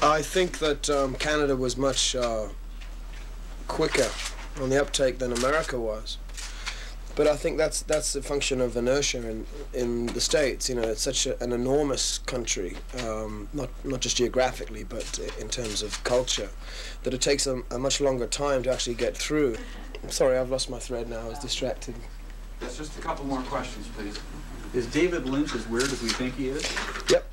I think that um, Canada was much uh, quicker on the uptake than America was. But I think that's that's a function of inertia in in the states. You know, it's such a, an enormous country, um, not not just geographically, but in terms of culture, that it takes a, a much longer time to actually get through. I'm sorry, I've lost my thread now. I was distracted. Yes, just a couple more questions, please. Is David Lynch as weird as we think he is? Yep.